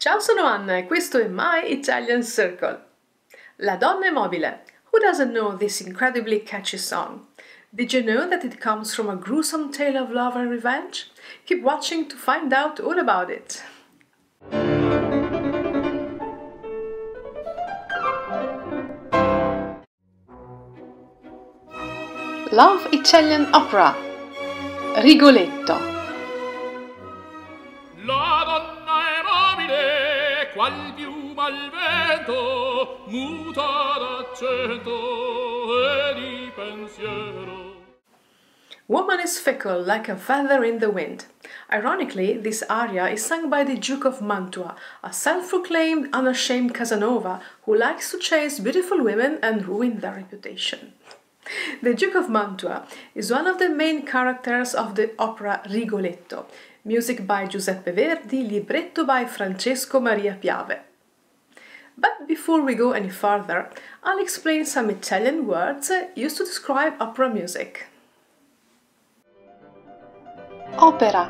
Ciao, sono Anna e questo è My Italian Circle. La donna mobile. Who doesn't know this incredibly catchy song? Did you know that it comes from a gruesome tale of love and revenge? Keep watching to find out all about it. Love Italian Opera Rigoletto al vento muta d'accento e di pensiero Woman is fickle like a feather in the wind. Ironically, this aria is sung by the Duke of Mantua, a self proclaimed unashamed Casanova who likes to chase beautiful women and ruin their reputation. The Duke of Mantua is one of the main characters of the opera Rigoletto, music by Giuseppe Verdi, libretto by Francesco Maria Piave. But before we go any further, I'll explain some Italian words used to describe opera music. Opera.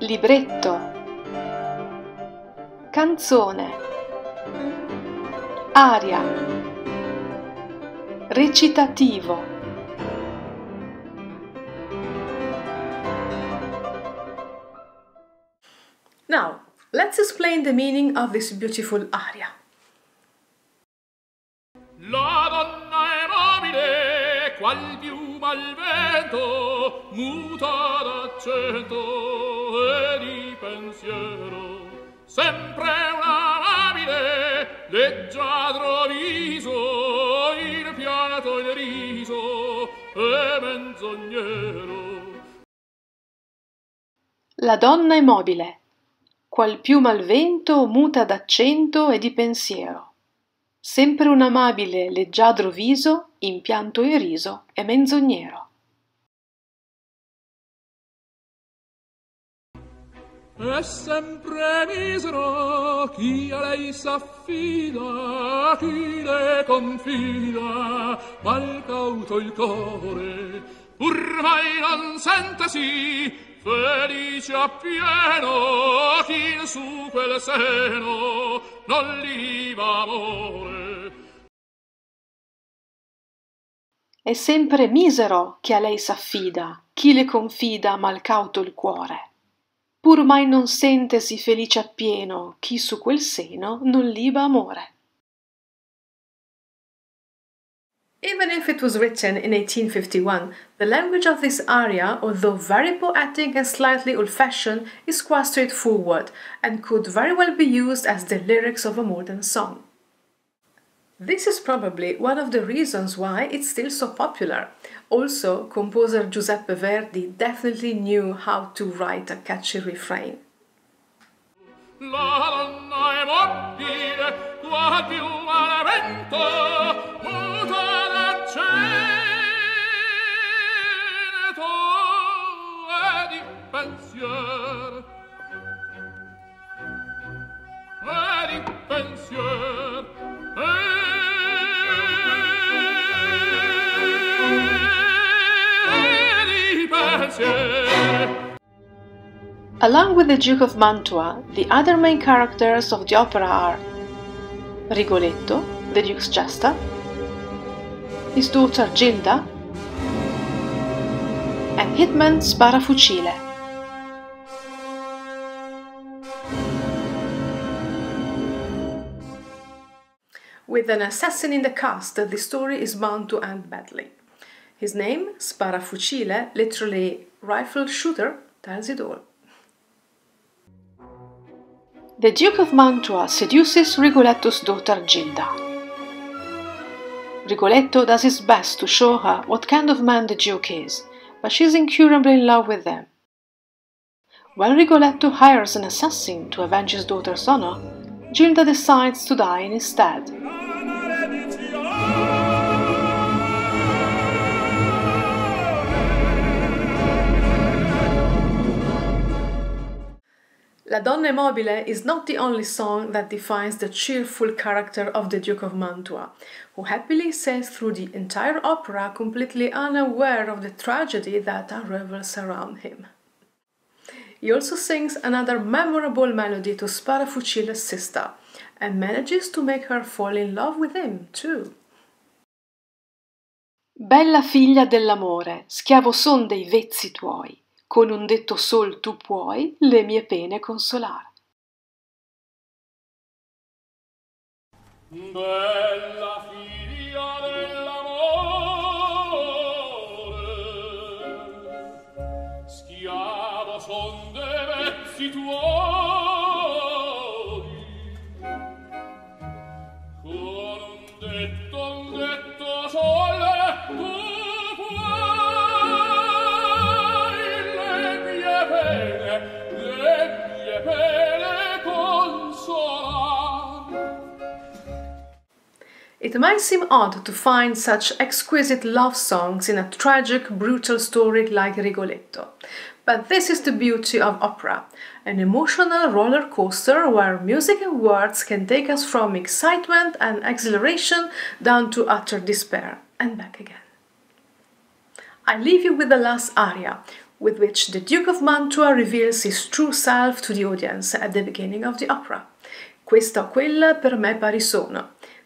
Libretto. Canzone. Aria. Recitativo let's explain the meaning of this beautiful aria. La donna è mobile qual piuma al vento muta d'accento e di pensiero. Sempre un amabile leggiadro viso il pianto il riso e menzognero. La donna è mobile, qual piuma al vento muta d'accento e di pensiero. Sempre un amabile, leggiadro viso, impianto e riso e menzognero. È sempre misero chi a lei s'affida, chi le confida, mal cauto il core, pur mai non sentesi felice appieno chi su quel seno non liva amore. È sempre misero che a lei s'affida, chi le confida mal cauto il cuore. Pur mai non sentesi felice appieno chi su quel seno non liba amore. Even if it was written in 1851, the language of this aria, although very poetic and slightly old fashioned, is quite straightforward and could very well be used as the lyrics of a modern song. This is probably one of the reasons why it's still so popular. Also, composer Giuseppe Verdi definitely knew how to write a catchy refrain. Along with the Duke of Mantua, the other main characters of the opera are Rigoletto, the Duke's jester, his daughter Gilda, and hitman Sparafucile. With an assassin in the cast, the story is bound to end badly. His name, Sparafucile, literally rifle shooter, tells it all. The Duke of Mantua seduces Rigoletto's daughter Gilda. Rigoletto does his best to show her what kind of man the Duke is, but she's incurably in love with him. When Rigoletto hires an assassin to avenge his daughter's honor, Gilda decides to die instead. La Donna Mobile is not the only song that defines the cheerful character of the Duke of Mantua, who happily sails through the entire opera completely unaware of the tragedy that unravels around him. He also sings another memorable melody to Sparafucile's sister and manages to make her fall in love with him too. Bella figlia dell'amore, schiavo son dei vezzi tuoi, con un detto sol tu puoi le mie pene consolare. Bella figlia dell'amore, schiavo son dei vezzi tuoi, con un detto, It might seem odd to find such exquisite love songs in a tragic, brutal story like Rigoletto. But this is the beauty of opera an emotional roller coaster where music and words can take us from excitement and exhilaration down to utter despair and back again. I leave you with the last aria, with which the Duke of Mantua reveals his true self to the audience at the beginning of the opera. Questa quella per me pari sono.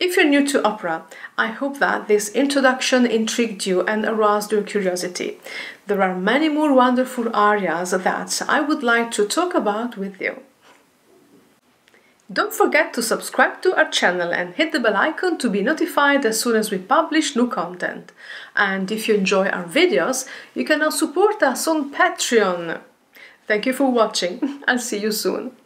If you're new to opera, I hope that this introduction intrigued you and aroused your curiosity. There are many more wonderful arias that I would like to talk about with you. Don't forget to subscribe to our channel and hit the bell icon to be notified as soon as we publish new content. And if you enjoy our videos, you can now support us on Patreon. Thank you for watching. I'll see you soon.